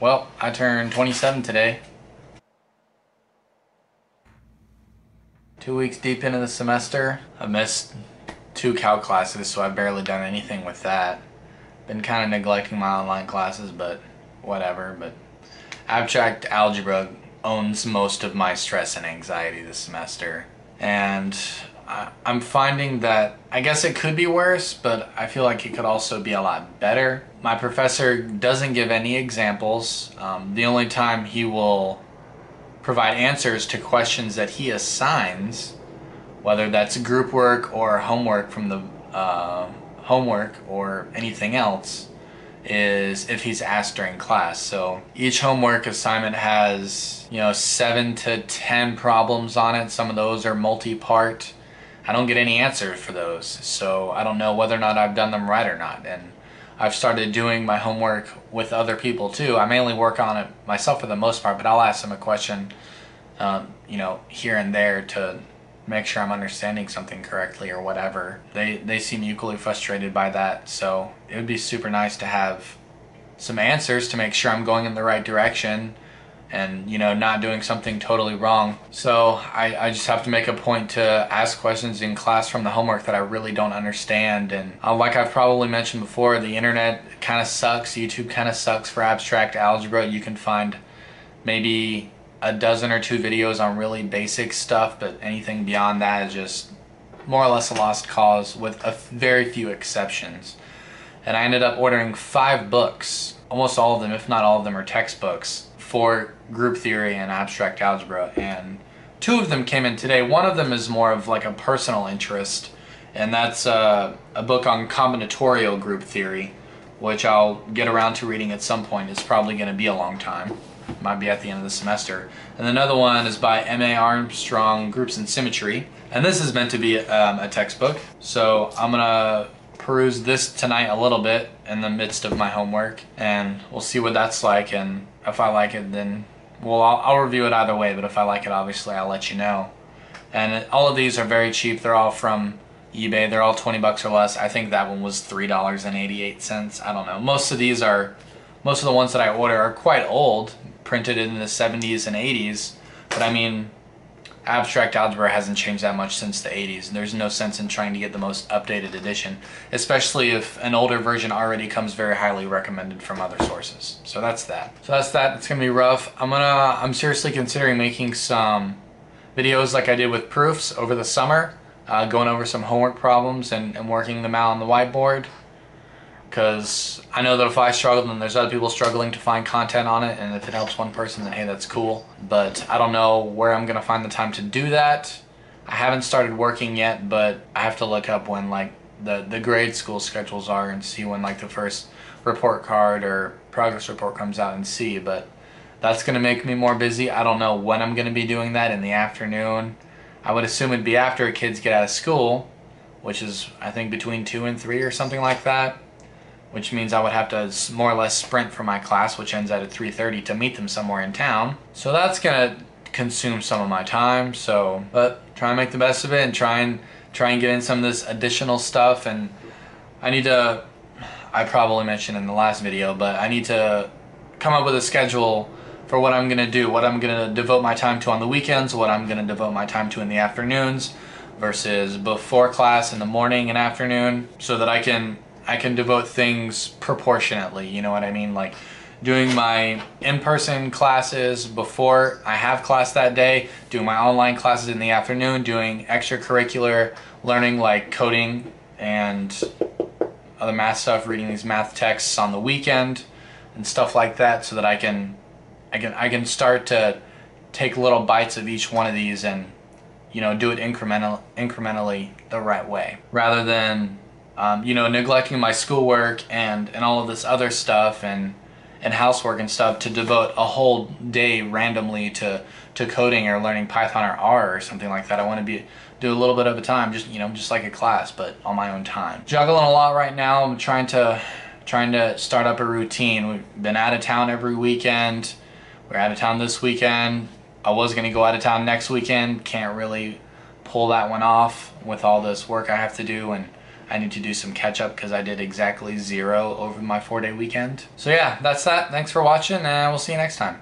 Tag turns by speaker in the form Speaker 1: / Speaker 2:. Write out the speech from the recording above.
Speaker 1: Well, I turned 27 today. Two weeks deep into the semester. I've missed two calc classes, so I've barely done anything with that. Been kind of neglecting my online classes, but whatever. But abstract algebra owns most of my stress and anxiety this semester. And I'm finding that I guess it could be worse, but I feel like it could also be a lot better. My professor doesn't give any examples. Um, the only time he will provide answers to questions that he assigns, whether that's group work or homework from the uh, homework or anything else, is if he's asked during class. So each homework assignment has, you know, seven to ten problems on it. Some of those are multi-part I don't get any answers for those. So I don't know whether or not I've done them right or not. And I've started doing my homework with other people too. I mainly work on it myself for the most part, but I'll ask them a question, um, you know, here and there to make sure I'm understanding something correctly or whatever. They they seem equally frustrated by that. So it would be super nice to have some answers to make sure I'm going in the right direction and you know not doing something totally wrong. So I, I just have to make a point to ask questions in class from the homework that I really don't understand. And uh, like I've probably mentioned before the internet kind of sucks. YouTube kind of sucks for abstract algebra. You can find maybe a dozen or two videos on really basic stuff but anything beyond that is just more or less a lost cause with a very few exceptions. And I ended up ordering five books. Almost all of them if not all of them are textbooks for group theory and abstract algebra and two of them came in today. One of them is more of like a personal interest and that's uh, a book on combinatorial group theory which I'll get around to reading at some point. It's probably going to be a long time. Might be at the end of the semester. And another one is by M.A. Armstrong, Groups and Symmetry. And this is meant to be um, a textbook. So I'm going to peruse this tonight a little bit in the midst of my homework and we'll see what that's like and if I like it then well I'll, I'll review it either way but if I like it obviously I'll let you know. And all of these are very cheap. They're all from eBay. They're all 20 bucks or less. I think that one was three dollars and 88 cents. I don't know. Most of these are most of the ones that I order are quite old printed in the 70s and 80s but I mean abstract algebra hasn't changed that much since the 80s. And there's no sense in trying to get the most updated edition, especially if an older version already comes very highly recommended from other sources. So that's that. So that's that. It's gonna be rough. I'm gonna, I'm seriously considering making some videos like I did with proofs over the summer, uh, going over some homework problems and, and working them out on the whiteboard because I know that if I struggle, then there's other people struggling to find content on it, and if it helps one person, then hey, that's cool. But I don't know where I'm gonna find the time to do that. I haven't started working yet, but I have to look up when like the the grade school schedules are and see when like the first report card or progress report comes out and see. But that's gonna make me more busy. I don't know when I'm gonna be doing that in the afternoon. I would assume it'd be after kids get out of school, which is I think between two and three or something like that which means I would have to more or less sprint for my class, which ends at 3.30 to meet them somewhere in town. So that's gonna consume some of my time, so, but try and make the best of it and try and, try and get in some of this additional stuff and I need to, I probably mentioned in the last video, but I need to come up with a schedule for what I'm gonna do, what I'm gonna devote my time to on the weekends, what I'm gonna devote my time to in the afternoons versus before class in the morning and afternoon so that I can I can devote things proportionately, you know what I mean? Like doing my in-person classes before I have class that day, doing my online classes in the afternoon, doing extracurricular learning like coding and other math stuff, reading these math texts on the weekend and stuff like that so that I can I can I can start to take little bites of each one of these and you know do it incremental incrementally the right way rather than um, you know, neglecting my schoolwork and, and all of this other stuff and, and housework and stuff to devote a whole day randomly to, to coding or learning Python or R or something like that. I want to be do a little bit of a time, just you know, just like a class, but on my own time. Juggling a lot right now. I'm trying to trying to start up a routine. We've been out of town every weekend. We're out of town this weekend. I was gonna go out of town next weekend. Can't really pull that one off with all this work I have to do and I need to do some catch up because I did exactly zero over my four day weekend. So yeah, that's that. Thanks for watching and we'll see you next time.